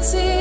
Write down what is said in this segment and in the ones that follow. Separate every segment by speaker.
Speaker 1: reality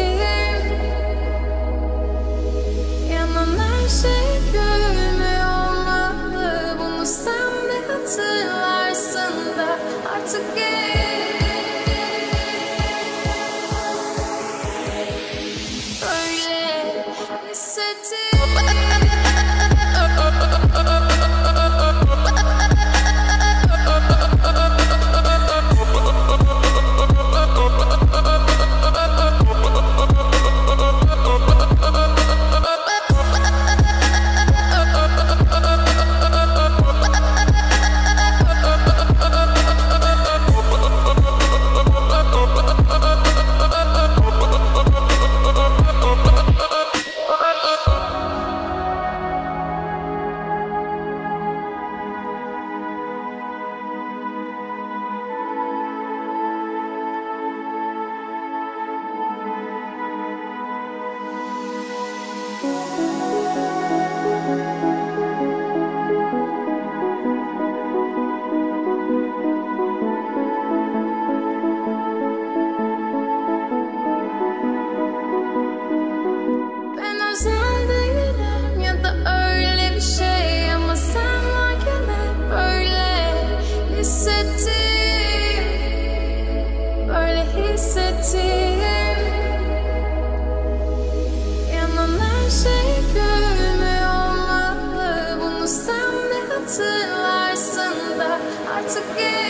Speaker 1: Yanan her şey gülme olmalı. Bunu sen de hatırlarsın da artık gel